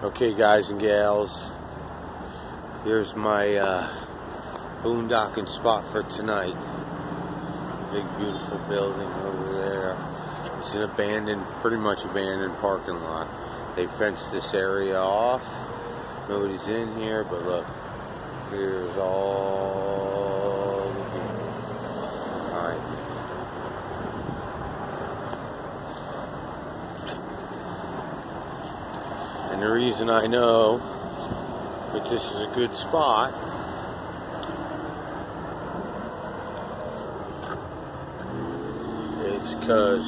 Okay, guys and gals, here's my uh, boondocking spot for tonight. Big, beautiful building over there. It's an abandoned, pretty much abandoned parking lot. They fenced this area off. Nobody's in here, but look, here's all the people. All right. And the reason I know that this is a good spot is because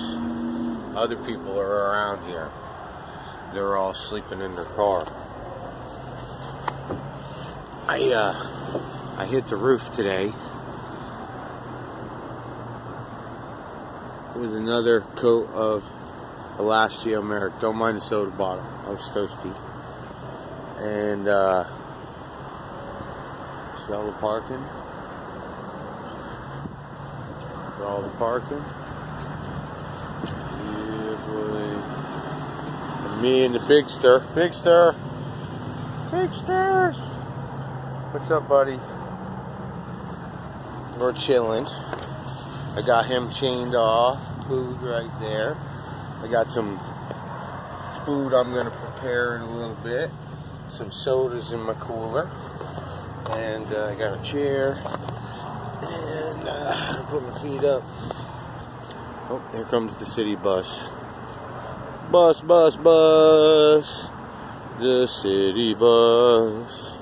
other people are around here. They're all sleeping in their car. I uh, I hit the roof today with another coat of Elastomeric. Don't mind the soda bottle. I was thirsty. And uh, all the parking. For all the parking. Yeah. And me and the Bigster. Bigster. Bigsters. What's up, buddy? We're chilling. I got him chained off. Food right there. I got some food I'm going to prepare in a little bit. Some sodas in my cooler. And uh, I got a chair. And uh, I put my feet up. Oh, here comes the city bus. Bus, bus, bus. The city bus.